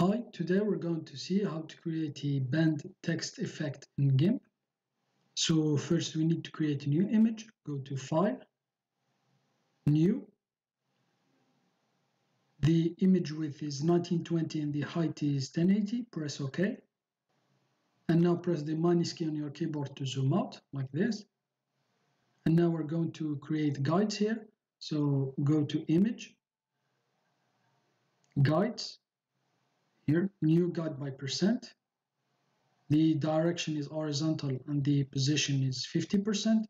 Hi, today we're going to see how to create a bend text effect in GIMP. So first we need to create a new image. Go to File, New. The image width is 1920 and the height is 1080. Press OK. And now press the minus key on your keyboard to zoom out like this. And now we're going to create guides here. So go to Image, Guides, here, new guide by percent. The direction is horizontal and the position is 50%.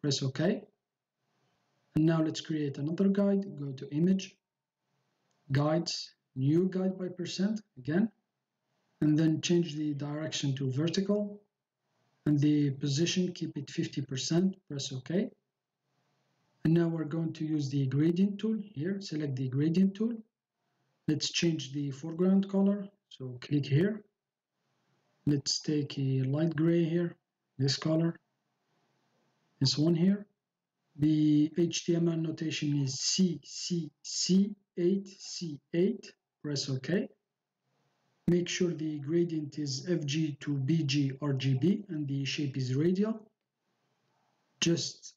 Press OK. And now let's create another guide. Go to Image, Guides, New Guide by percent again. And then change the direction to vertical. And the position, keep it 50%. Press OK. And now we're going to use the gradient tool here. Select the gradient tool let's change the foreground color. So click here. Let's take a light gray here this color this one here. The HTML notation is CCC8C8 press OK. Make sure the gradient is FG to BG RGB and the shape is radial. Just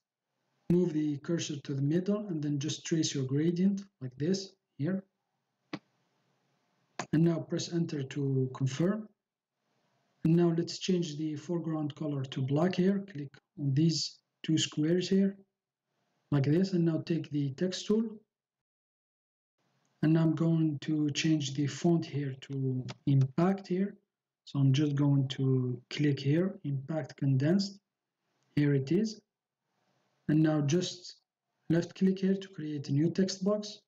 move the cursor to the middle and then just trace your gradient like this here and now press enter to confirm. And now let's change the foreground color to black here. Click on these two squares here like this. And now take the text tool. And I'm going to change the font here to impact here. So I'm just going to click here impact condensed. Here it is. And now just left click here to create a new text box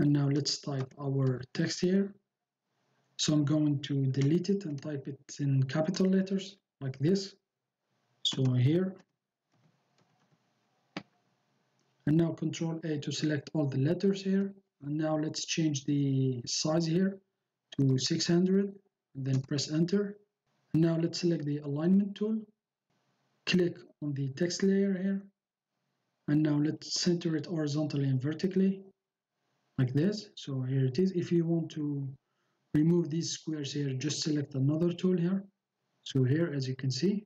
and now let's type our text here. So I'm going to delete it and type it in capital letters like this. So here. And now control A to select all the letters here. And now let's change the size here to 600 and then press enter. And now let's select the alignment tool. Click on the text layer here. And now let's center it horizontally and vertically like this. So here it is. If you want to remove these squares here just select another tool here. So here as you can see.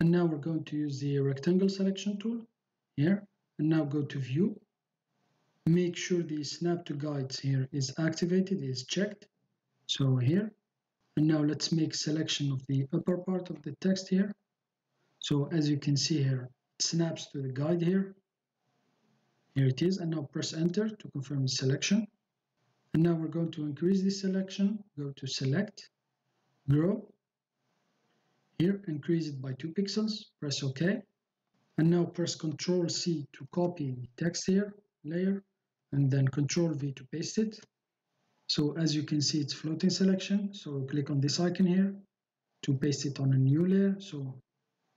And now we're going to use the rectangle selection tool here. And now go to view. Make sure the snap to guides here is activated is checked. So here. And now let's make selection of the upper part of the text here. So as you can see here it snaps to the guide here here it is, and now press enter to confirm the selection. And now we're going to increase the selection. Go to select, grow. Here, increase it by 2 pixels. Press OK. And now press Ctrl C to copy the text here, layer, and then Ctrl V to paste it. So as you can see, it's floating selection. So click on this icon here to paste it on a new layer. So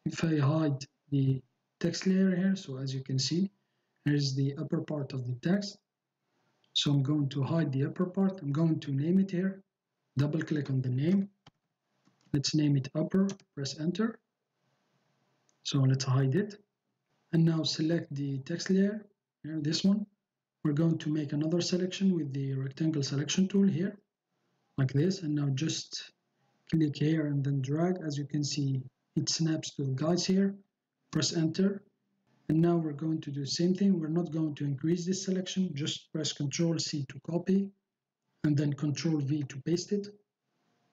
if I hide the text layer here, so as you can see, Here's the upper part of the text. So I'm going to hide the upper part. I'm going to name it here. Double click on the name. Let's name it upper. Press enter. So let's hide it. And now select the text layer. Here, this one. We're going to make another selection with the rectangle selection tool here. Like this. And now just click here and then drag. As you can see, it snaps to the guides here. Press enter and now we're going to do the same thing. We're not going to increase this selection. Just press Ctrl C to copy and then Ctrl V to paste it.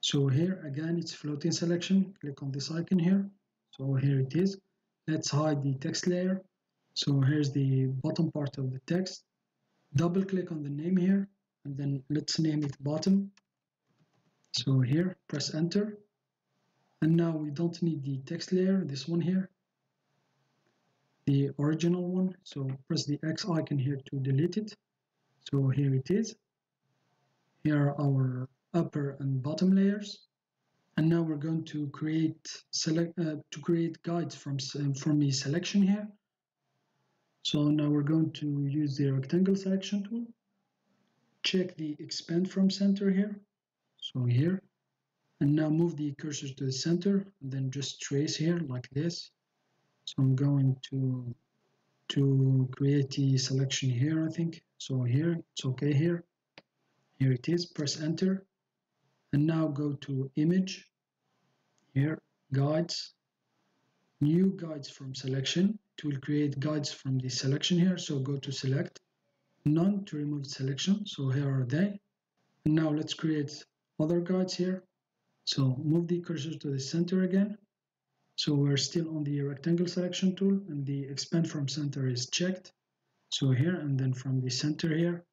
So here again, it's floating selection. Click on this icon here. So here it is. Let's hide the text layer. So here's the bottom part of the text. Double click on the name here and then let's name it bottom. So here, press enter. And now we don't need the text layer, this one here the original one. So press the X icon here to delete it. So here it is. Here are our upper and bottom layers. And now we're going to create select uh, to create guides from from the selection here. So now we're going to use the rectangle selection tool. Check the expand from center here. So here. And now move the cursor to the center and then just trace here like this so I'm going to to create the selection here I think. So here it's okay here. Here it is press enter. And now go to image. Here guides. New guides from selection. It will create guides from the selection here. So go to select. None to remove selection. So here are they. And now let's create other guides here. So move the cursor to the center again so we're still on the rectangle selection tool and the expand from center is checked. So here and then from the center here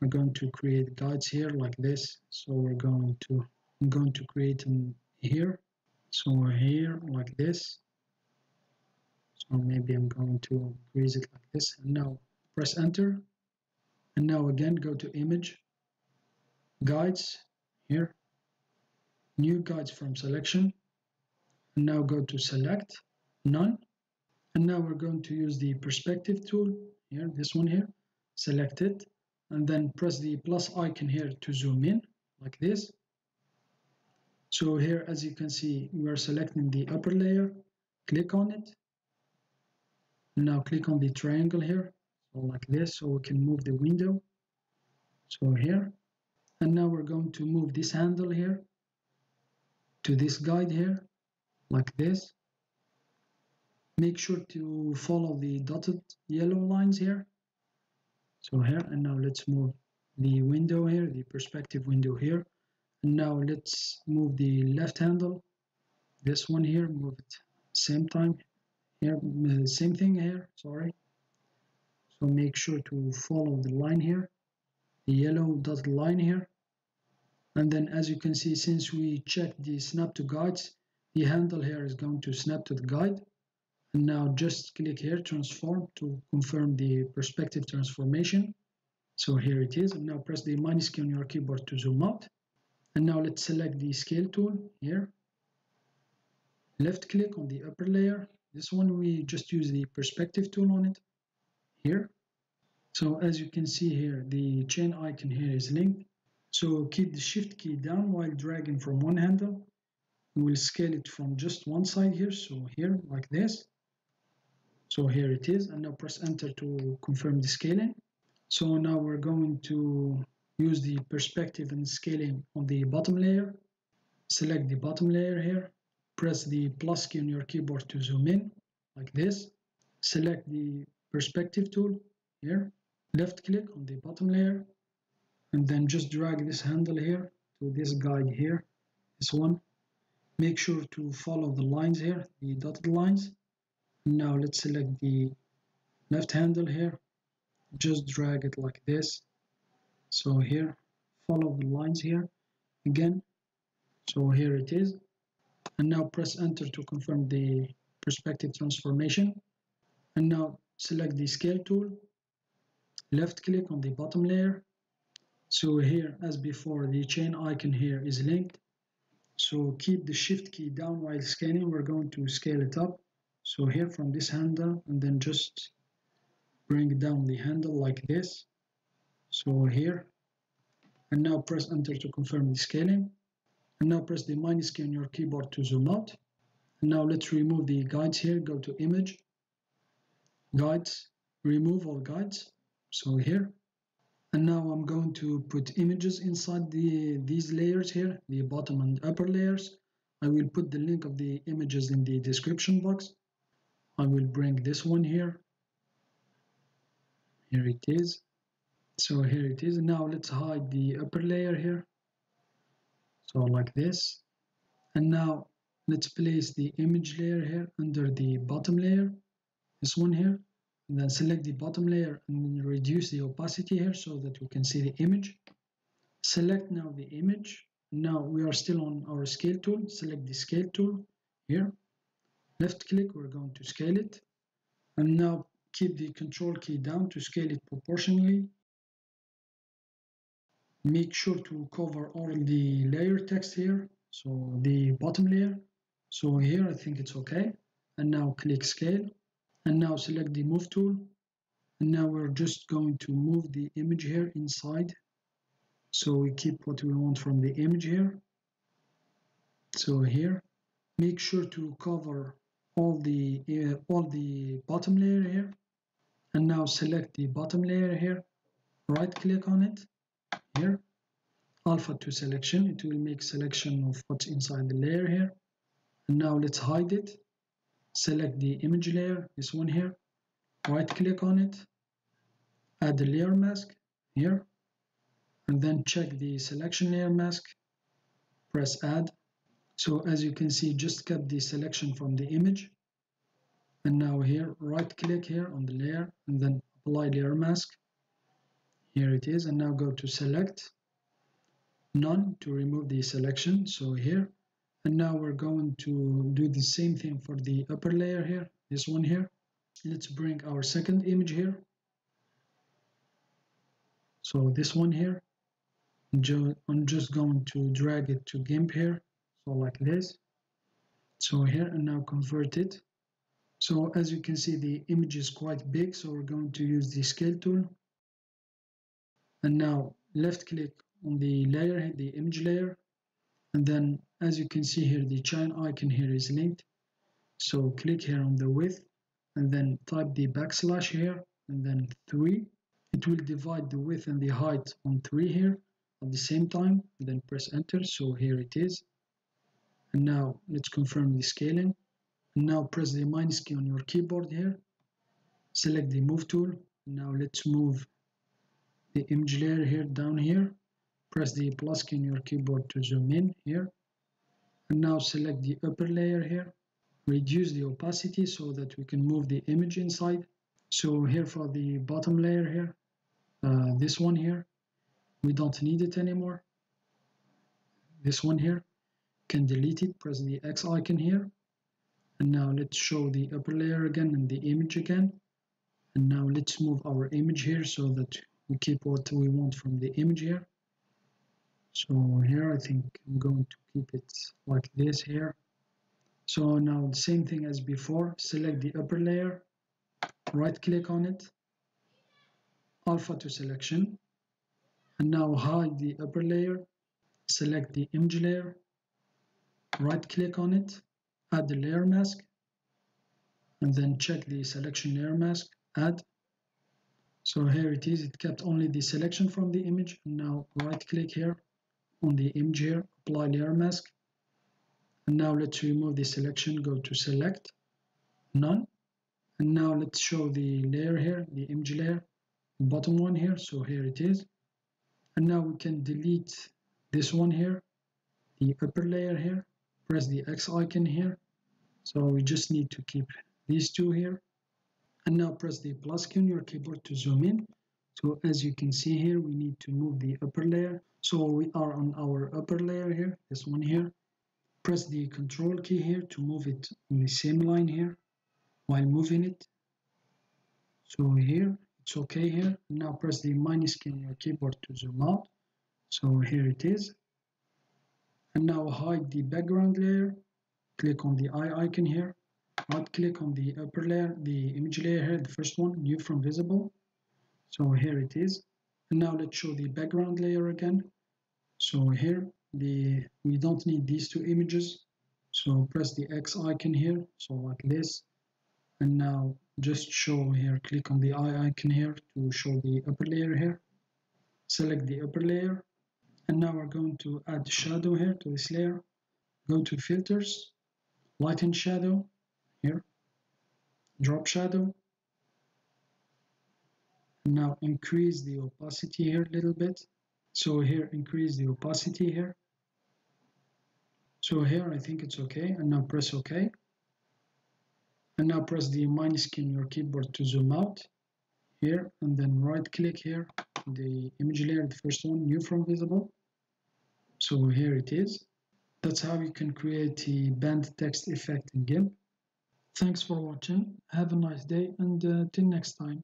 we're going to create guides here like this. So we're going to I'm going to create them here. So here like this. So maybe I'm going to increase it like this. And now press enter. And now again go to image guides here. New guides from selection now go to select none. And now we're going to use the perspective tool here this one here select it and then press the plus icon here to zoom in like this. So here as you can see we are selecting the upper layer click on it. Now click on the triangle here so like this so we can move the window. So here. And now we're going to move this handle here to this guide here like this. Make sure to follow the dotted yellow lines here. So here and now let's move the window here the perspective window here. And now let's move the left handle. This one here move it same time. Here uh, same thing here sorry. So make sure to follow the line here the yellow dotted line here. And then as you can see since we checked the snap to guides the handle here is going to snap to the guide. And now just click here transform to confirm the perspective transformation. So here it is. And now press the minus key on your keyboard to zoom out. And now let's select the scale tool here. Left click on the upper layer. This one we just use the perspective tool on it here. So as you can see here the chain icon here is linked. So keep the shift key down while dragging from one handle we will scale it from just one side here so here like this. So here it is and now press enter to confirm the scaling. So now we're going to use the perspective and scaling on the bottom layer. Select the bottom layer here. Press the plus key on your keyboard to zoom in like this. Select the perspective tool here. Left click on the bottom layer and then just drag this handle here to this guide here this one make sure to follow the lines here the dotted lines. Now let's select the left handle here. Just drag it like this. So here follow the lines here again. So here it is. And now press enter to confirm the perspective transformation. And now select the scale tool. Left click on the bottom layer. So here as before the chain icon here is linked so keep the shift key down while scanning. We're going to scale it up. So here from this handle and then just bring down the handle like this. So here. And now press enter to confirm the scaling and now press the minus key on your keyboard to zoom out. And now let's remove the guides here. Go to image. Guides. Remove all guides. So here and now I'm going to put images inside the these layers here the bottom and upper layers. I will put the link of the images in the description box. I will bring this one here. Here it is. So here it is. Now let's hide the upper layer here. So like this. And now let's place the image layer here under the bottom layer. This one here and then select the bottom layer and reduce the opacity here so that we can see the image. Select now the image. Now we are still on our scale tool. Select the scale tool here. Left click we're going to scale it. And now keep the control key down to scale it proportionally. Make sure to cover all the layer text here so the bottom layer. So here I think it's okay. And now click scale and now select the move tool. And now we're just going to move the image here inside. So we keep what we want from the image here. So here make sure to cover all the uh, all the bottom layer here. And now select the bottom layer here. Right click on it here. Alpha to selection. It will make selection of what's inside the layer here. And now let's hide it select the image layer this one here. Right click on it. Add the layer mask here. And then check the selection layer mask. Press add. So as you can see just kept the selection from the image. And now here right click here on the layer and then apply layer mask. Here it is. And now go to select. None to remove the selection. So here and now we're going to do the same thing for the upper layer here this one here. Let's bring our second image here. So this one here I'm just going to drag it to GIMP here so like this. So here and now convert it. So as you can see the image is quite big so we're going to use the scale tool. And now left click on the layer the image layer. And then as you can see here the chain icon here is linked. So click here on the width and then type the backslash here and then 3 it will divide the width and the height on 3 here at the same time then press enter. So here it is. And now let's confirm the scaling. And now press the minus key on your keyboard here. Select the move tool. Now let's move the image layer here down here. Press the plus key on your keyboard to zoom in here and now select the upper layer here. Reduce the opacity so that we can move the image inside. So here for the bottom layer here uh, this one here we don't need it anymore. This one here can delete it press the X icon here. And now let's show the upper layer again and the image again. And now let's move our image here so that we keep what we want from the image here so here I think I'm going to keep it like this here. So now the same thing as before. Select the upper layer right click on it alpha to selection. And now hide the upper layer select the image layer right click on it add the layer mask and then check the selection layer mask add. So here it is. It kept only the selection from the image. Now right click here on the image here, apply layer mask. And now let's remove the selection, go to select, none. And now let's show the layer here, the image layer, the bottom one here, so here it is. And now we can delete this one here, the upper layer here, press the X icon here. So we just need to keep these two here. And now press the plus key on your keyboard to zoom in. So as you can see here, we need to move the upper layer. So we are on our upper layer here, this one here. Press the control key here to move it on the same line here while moving it. So here, it's okay here. Now press the minus key on your keyboard to zoom out. So here it is. And now hide the background layer. Click on the eye icon here. Right click on the upper layer, the image layer here, the first one, new from visible so here it is. And now let's show the background layer again. So here the we don't need these two images. So press the X icon here so like this. And now just show here click on the eye icon here to show the upper layer here. Select the upper layer. And now we're going to add shadow here to this layer. Go to filters light and shadow here. Drop shadow now increase the opacity here a little bit. So here increase the opacity here. So here I think it's okay and now press OK and now press the minus key on your keyboard to zoom out here and then right click here the image layer the first one new from visible. So here it is. That's how you can create a bend text effect in GIMP. Thanks for watching. Have a nice day and uh, till next time